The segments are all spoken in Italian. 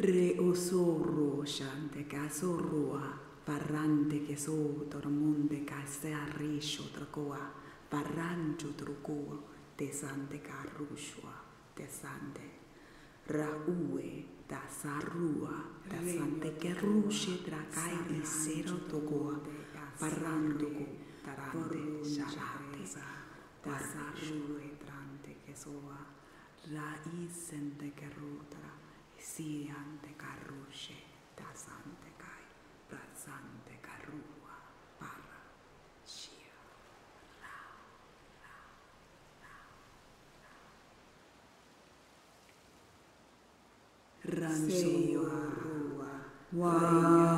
Re osorro de casorroa, parrante que so tormonte casarrisho tracoa, parrancho trocoa, te sante carrushua, te sante. Raúe, da sarrua, da sante que rushe tracai y cero tocoa, de tarante charate, da sarrue trante que soa, raíz sente que rutra siante carruche, tasante kai, brazante carrua, para, shia, la, la, la, la. Ranchua, rua,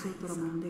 所有的人。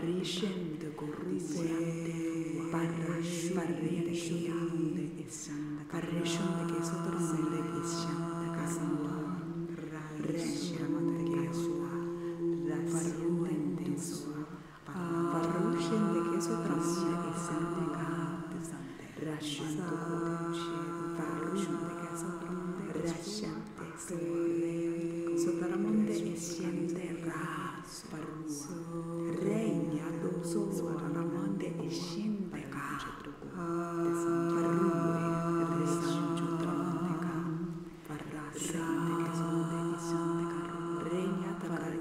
Parishem de corrupción, Parish, Parim de Shudam de que Parishon de Kesotorme casa Isanda, Kasandor,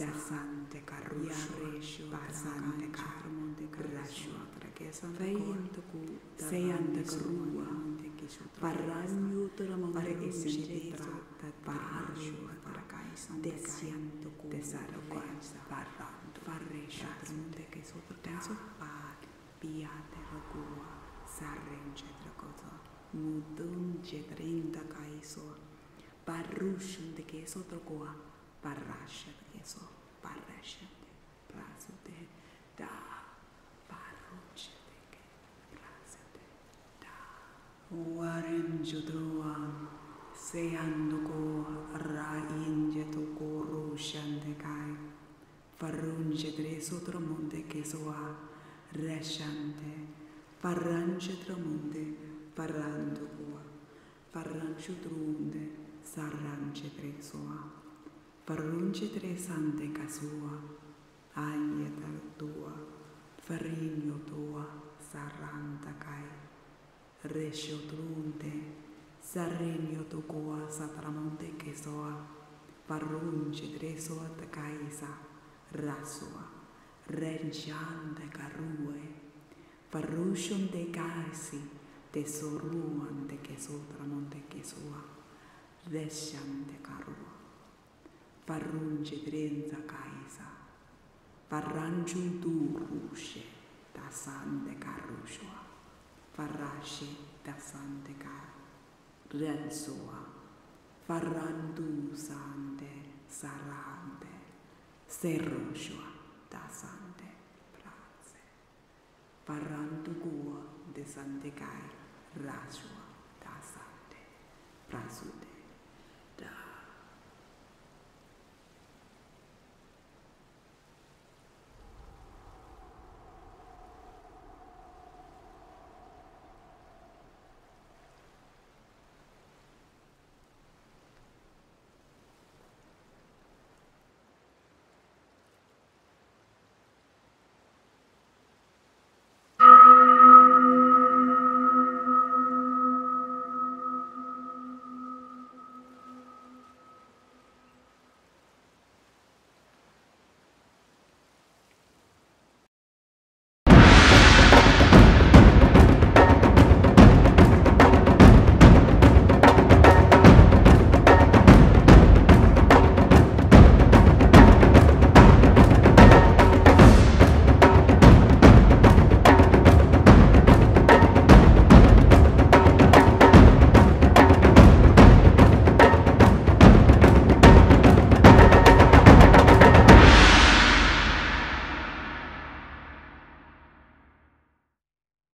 Esta sante carruaje pasante carmonte carruaje feiento cu seiante carrua parranyu tramonte esiditra pararju desianto cu desarqua parrant farreja tramonte che tenso pac piate rogua sarrence tracozo mudunce trenta caiso parrushun de che sotto qua parrasce so, parra scende, praso de, da, parrucce de, praso de, da. Uarem judua, se ando andugo, ra inge tu guru scende kai, farrunge tre sotromonte che soa, resciante, farrange tramonte, farrando qua, farrancio trunde, sarrance tre soa. Parruncite sante casua, sua, agneta tua, farigno tua, sarranta cai, rescio trunte, sarrigno tu cua tramonte che soa, parruncite soa te caisa, rasua, renciante carue, farruscion de caisi, te que che tramonte che soa, resciante carua. parrunce trenza caesa, parranciun tu rusce da sante carrușoa, farrașe da sante car rensoa, farrantu sante sarante, serroșoa da sante praze, farrantu cua de sante cai, rasua da sante prasute.